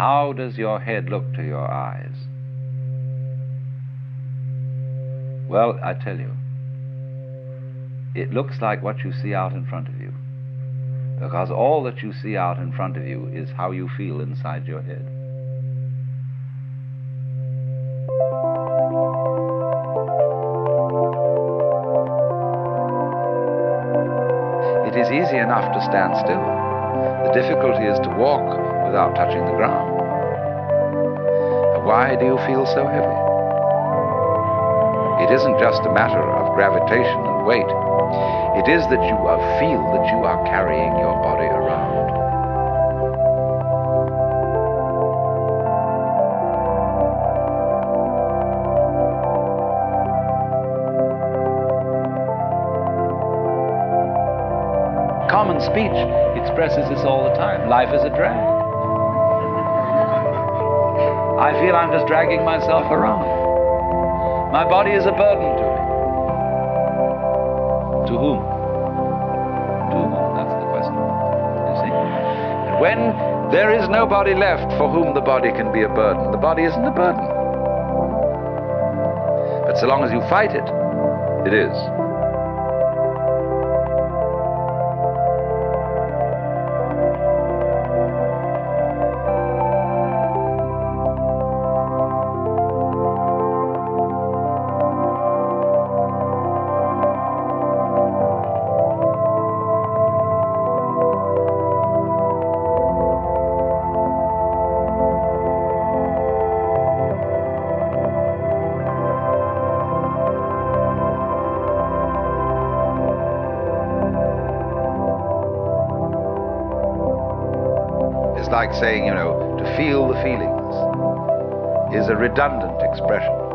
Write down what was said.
How does your head look to your eyes? Well, I tell you, it looks like what you see out in front of you. Because all that you see out in front of you is how you feel inside your head. It is easy enough to stand still. The difficulty is to walk without touching the ground. Why do you feel so heavy? It isn't just a matter of gravitation and weight. It is that you uh, feel that you are carrying your body around. Common speech expresses this all the time. Life is a drag. I feel I'm just dragging myself around. My body is a burden to me. To whom? To whom? That's the question. You see? And when there is nobody left for whom the body can be a burden, the body isn't a burden. But so long as you fight it, it is. Like saying, you know, to feel the feelings is a redundant expression.